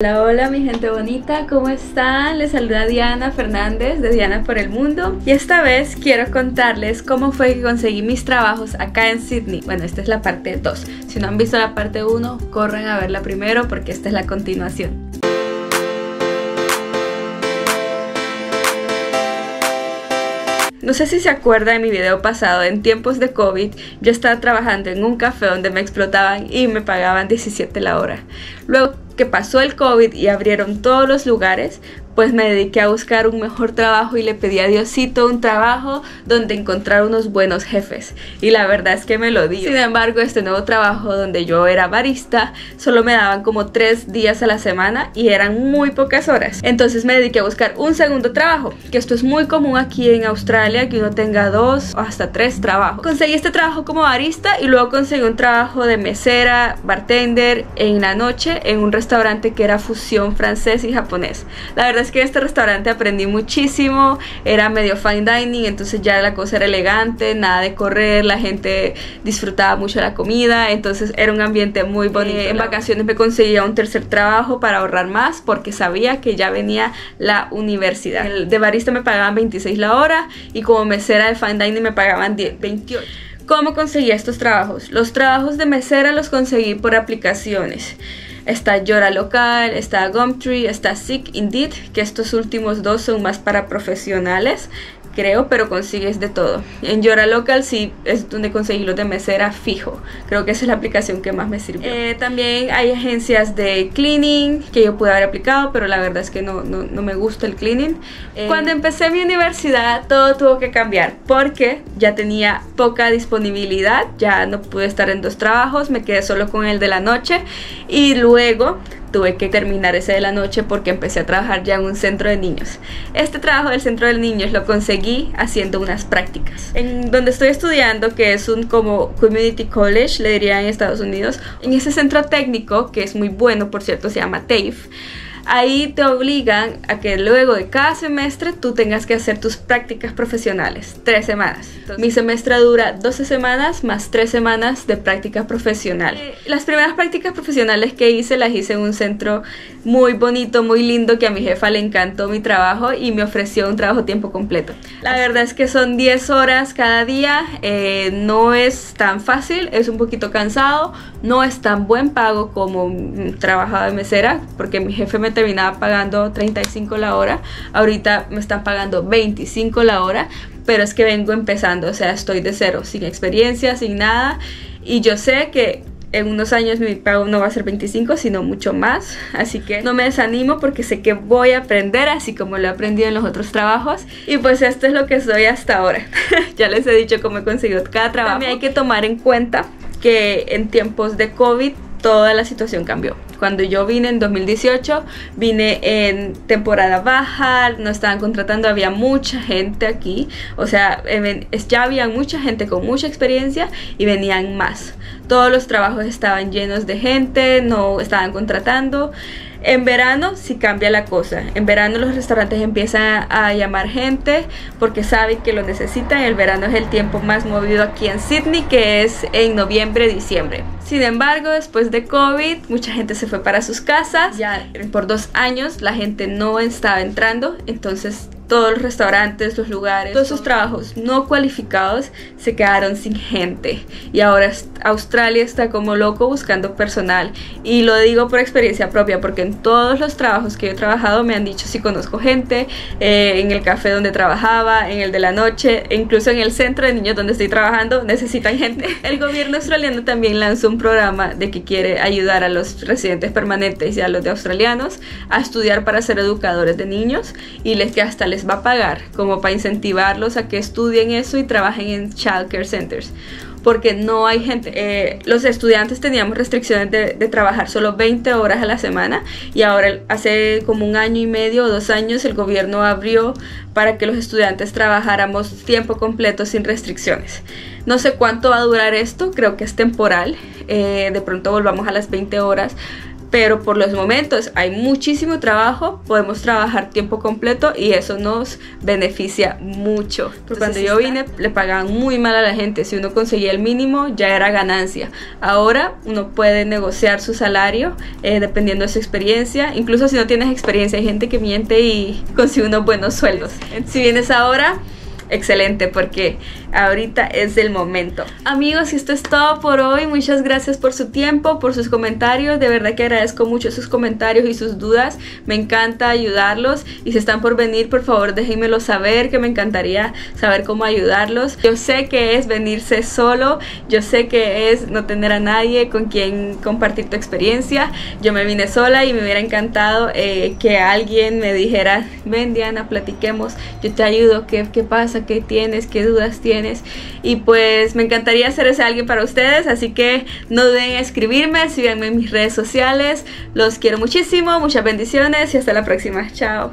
Hola, hola mi gente bonita, ¿cómo están? Les saluda Diana Fernández de Diana por el Mundo y esta vez quiero contarles cómo fue que conseguí mis trabajos acá en Sydney. Bueno, esta es la parte 2. Si no han visto la parte 1, corren a verla primero porque esta es la continuación. No sé si se acuerda de mi video pasado, en tiempos de COVID yo estaba trabajando en un café donde me explotaban y me pagaban 17 la hora. Luego que pasó el COVID y abrieron todos los lugares, pues me dediqué a buscar un mejor trabajo y le pedí a Diosito un trabajo donde encontrar unos buenos jefes. Y la verdad es que me lo di. Sin embargo, este nuevo trabajo donde yo era barista, solo me daban como tres días a la semana y eran muy pocas horas. Entonces me dediqué a buscar un segundo trabajo, que esto es muy común aquí en Australia, que uno tenga dos o hasta tres trabajos. Conseguí este trabajo como barista y luego conseguí un trabajo de mesera, bartender en la noche en un restaurante que era fusión francés y japonés. La verdad es que en este restaurante aprendí muchísimo, era medio fine dining, entonces ya la cosa era elegante, nada de correr, la gente disfrutaba mucho la comida, entonces era un ambiente muy bonito. en vacaciones me conseguía un tercer trabajo para ahorrar más porque sabía que ya venía la universidad. de barista me pagaban 26 la hora y como mesera de fine dining me pagaban 28. ¿Cómo conseguí estos trabajos? Los trabajos de mesera los conseguí por aplicaciones. Está Llora Local, está Gumtree, está Sick Indeed, que estos últimos dos son más para profesionales creo, pero consigues de todo. En Llora Local sí es donde conseguí los de mesera fijo. Creo que esa es la aplicación que más me sirvió. Eh, también hay agencias de cleaning que yo pude haber aplicado, pero la verdad es que no, no, me gusta el cleaning. Eh, Cuando empecé mi universidad todo tuvo que cambiar porque ya tenía poca disponibilidad, ya no pude estar en dos trabajos, me quedé solo con el de la noche y luego tuve que terminar ese de la noche porque empecé a trabajar ya en un centro de niños. Este trabajo del centro de niños lo conseguí haciendo unas prácticas. En donde estoy estudiando, que es un como community college, le diría en Estados Unidos, en ese centro técnico, que es muy bueno, por cierto, se llama TAFE ahí te obligan a que luego de cada semestre tú tengas que hacer tus prácticas profesionales, tres semanas. mi semestre dura 12 semanas más tres semanas de práctica profesional. Eh, las primeras prácticas profesionales que hice las hice en un centro muy bonito, muy lindo, que a mi jefa le encantó mi trabajo y me ofreció un trabajo tiempo completo. La verdad es que son 10 horas cada día, eh, no es tan fácil, es un poquito cansado, no es tan buen pago como trabajaba de mesera, porque mi jefe me terminaba pagando 35 la hora, ahorita me están pagando 25 la hora, pero es que vengo empezando, o sea, estoy de cero, sin experiencia, sin nada, y yo sé que en unos años mi pago no va a ser 25, sino mucho más. Así que no me desanimo porque sé que voy a aprender, así como lo he aprendido en los otros trabajos. Y pues esto es lo que soy hasta ahora. ya les he dicho cómo he conseguido cada trabajo. También hay que tomar en cuenta que en tiempos de COVID toda la situación cambió. Cuando yo vine en 2018, vine en temporada baja, no estaban contratando, había mucha gente aquí, o sea, ya había mucha gente con mucha experiencia y venían más. Todos los trabajos estaban llenos de gente, no estaban contratando. En verano sí cambia la cosa. En verano los restaurantes empiezan a llamar gente porque saben que lo necesitan. El verano es el tiempo más movido aquí en Sydney, que es en noviembre, diciembre. Sin embargo, después de COVID, mucha gente se fue para sus casas. Ya por dos años la gente no estaba entrando, entonces todos los restaurantes, los lugares, todos esos trabajos no cualificados se quedaron sin gente. Y ahora Australia está como loco buscando personal. Y lo digo por experiencia propia, porque en todos los trabajos que he trabajado me han dicho si conozco gente, eh, en el café donde trabajaba, en el de la noche, incluso en el centro de niños donde estoy trabajando, necesitan gente. El gobierno australiano también lanzó un programa de que quiere ayudar a los residentes permanentes y a los de australianos a estudiar para ser educadores de niños y les que hasta les va a pagar como para incentivarlos a que estudien eso y trabajen en child care centers porque no hay gente. Eh, los estudiantes teníamos restricciones de, trabajar solo 20 horas a la semana y ahora hace como un año y medio o dos años el gobierno abrió para que los estudiantes trabajáramos tiempo completo sin restricciones. No sé cuánto va a durar esto, creo que es temporal, eh, de pronto volvamos a las 20 horas, pero por los momentos hay muchísimo trabajo, podemos trabajar tiempo completo y eso nos beneficia mucho. Porque cuando yo vine le pagaban muy mal a la gente, si uno conseguía el mínimo ya era ganancia. Ahora uno puede negociar su salario eh, dependiendo de su experiencia, incluso si no tienes experiencia hay gente que miente y consigue unos buenos sueldos. Si vienes ahora excelente porque ahorita es el momento. Amigos, esto es todo por hoy. Muchas gracias por su tiempo, por sus comentarios. De verdad que agradezco mucho sus comentarios y sus dudas. Me encanta ayudarlos y si están por venir, por favor déjenmelo saber, que me encantaría saber cómo ayudarlos. Yo sé que es venirse solo, yo sé que es no tener a nadie con quien compartir tu experiencia. Yo me vine sola y me hubiera encantado eh, que alguien me dijera, ven Diana, platiquemos, yo te ayudo, ¿qué, qué pasa? qué tienes, qué dudas tienes. Y pues me encantaría ser ese alguien para ustedes, así que no duden en escribirme, síganme en mis redes sociales. Los quiero muchísimo, muchas bendiciones y hasta la próxima. Chao.